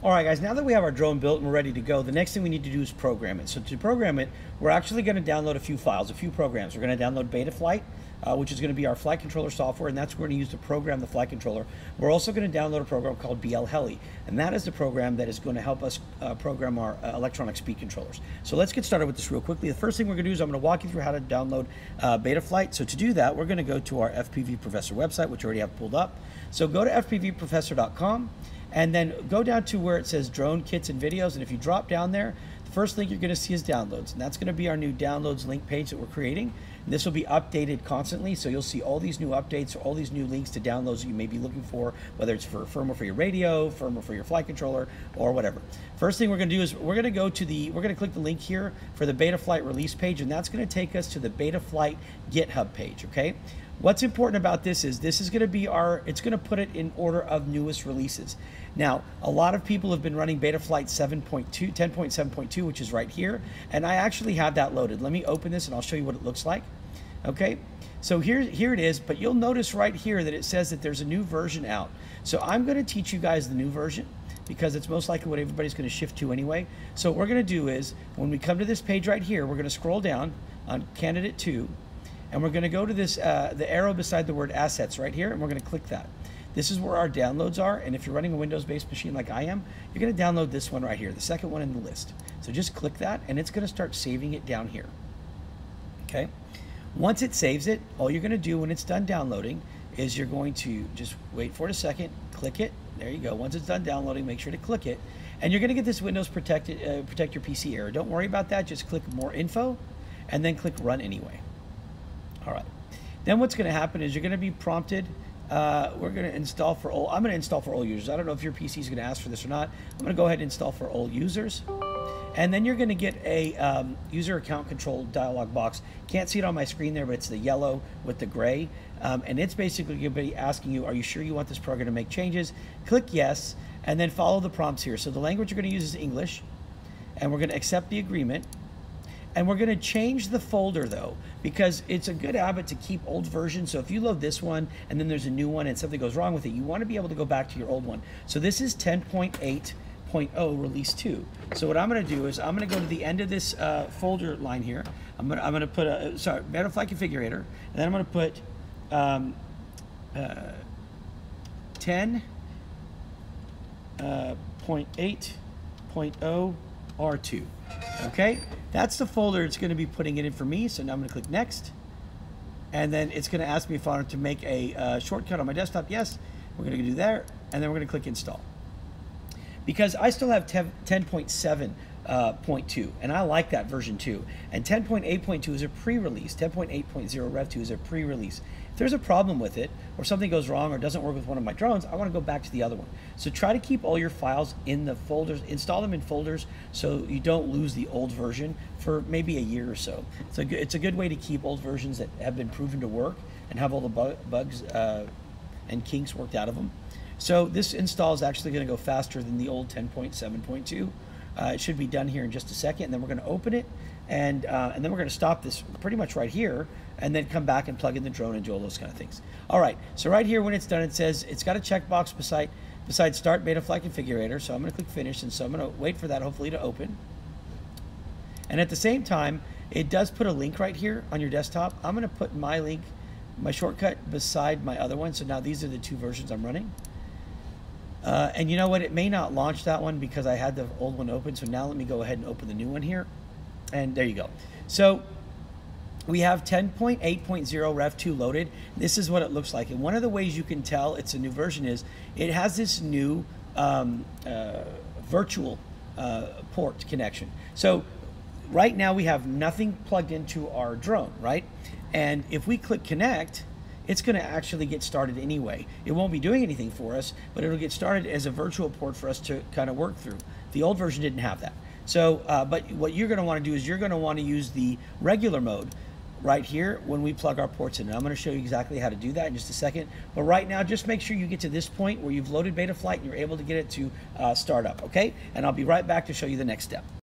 All right, guys, now that we have our drone built and we're ready to go, the next thing we need to do is program it. So to program it, we're actually gonna download a few files, a few programs. We're gonna download Betaflight, uh, which is gonna be our flight controller software, and that's what we're gonna use to program the flight controller. We're also gonna download a program called BL Heli, and that is the program that is gonna help us uh, program our uh, electronic speed controllers. So let's get started with this real quickly. The first thing we're gonna do is I'm gonna walk you through how to download uh, Betaflight. So to do that, we're gonna go to our FPV Professor website, which we already have pulled up. So go to fpvprofessor.com, and then go down to where it says drone kits and videos. And if you drop down there, the first link you're going to see is downloads. And that's going to be our new downloads link page that we're creating. And this will be updated constantly. So you'll see all these new updates, all these new links to downloads that you may be looking for, whether it's for firmware for your radio, firmware for your flight controller, or whatever. First thing we're going to do is we're going to go to the, we're going to click the link here for the Betaflight release page. And that's going to take us to the Betaflight GitHub page. Okay. What's important about this is this is going to be our, it's going to put it in order of newest releases. Now, a lot of people have been running Betaflight 7.2, 10.7.2, which is right here, and I actually have that loaded. Let me open this and I'll show you what it looks like. Okay, so here, here it is, but you'll notice right here that it says that there's a new version out. So I'm going to teach you guys the new version because it's most likely what everybody's going to shift to anyway. So what we're going to do is when we come to this page right here, we're going to scroll down on candidate 2 and we're going to go to this uh, the arrow beside the word assets right here and we're going to click that. This is where our downloads are and if you're running a windows based machine like i am you're going to download this one right here the second one in the list. So just click that and it's going to start saving it down here. Okay? Once it saves it all you're going to do when it's done downloading is you're going to just wait for it a second click it there you go. Once it's done downloading make sure to click it and you're going to get this windows protected uh, protect your pc error. Don't worry about that just click more info and then click run anyway all right. Then what's going to happen is you're going to be prompted. Uh, we're going to install for all. I'm going to install for all users. I don't know if your PC is going to ask for this or not. I'm going to go ahead and install for all users. And then you're going to get a um, user account control dialog box. Can't see it on my screen there, but it's the yellow with the gray. Um, and it's basically going to be asking you, are you sure you want this program to make changes? Click yes, and then follow the prompts here. So the language you're going to use is English, and we're going to accept the agreement. And we're going to change the folder though, because it's a good habit to keep old versions. So if you load this one and then there's a new one and something goes wrong with it, you want to be able to go back to your old one. So this is 10.8.0 release 2. So what I'm going to do is I'm going to go to the end of this uh, folder line here. I'm going to, I'm to put a, sorry, Betaflight configurator, and then I'm going to put um, uh, 10.8.0 uh, R2. Okay, that's the folder it's going to be putting it in for me. So now I'm going to click next. And then it's going to ask me if I want to make a uh, shortcut on my desktop. Yes, we're going to do that. And then we're going to click install. Because I still have 10.7 uh, 0.2, and I like that version too. And 10.8.2 is a pre-release. 10.8.0 Rev 2 is a pre-release. If there's a problem with it, or something goes wrong, or doesn't work with one of my drones, I want to go back to the other one. So try to keep all your files in the folders, install them in folders, so you don't lose the old version for maybe a year or so. It's a good, it's a good way to keep old versions that have been proven to work and have all the bu bugs uh, and kinks worked out of them. So this install is actually going to go faster than the old 10.7.2. Uh, it should be done here in just a second, and then we're going to open it, and uh, and then we're going to stop this pretty much right here, and then come back and plug in the drone and do all those kind of things. All right, so right here when it's done, it says it's got a checkbox beside beside Start Betaflight Configurator, so I'm going to click Finish, and so I'm going to wait for that hopefully to open. And at the same time, it does put a link right here on your desktop. I'm going to put my link, my shortcut beside my other one, so now these are the two versions I'm running. Uh, and you know what? It may not launch that one because I had the old one open. So now let me go ahead and open the new one here. And there you go. So we have 10.8.0 Rev 2 loaded. This is what it looks like. And one of the ways you can tell it's a new version is it has this new um, uh, virtual uh, port connection. So right now we have nothing plugged into our drone, right? And if we click connect, it's going to actually get started anyway. It won't be doing anything for us, but it'll get started as a virtual port for us to kind of work through. The old version didn't have that. So, uh, but what you're going to want to do is you're going to want to use the regular mode right here when we plug our ports in. And I'm going to show you exactly how to do that in just a second. But right now, just make sure you get to this point where you've loaded Betaflight and you're able to get it to uh, start up, okay? And I'll be right back to show you the next step.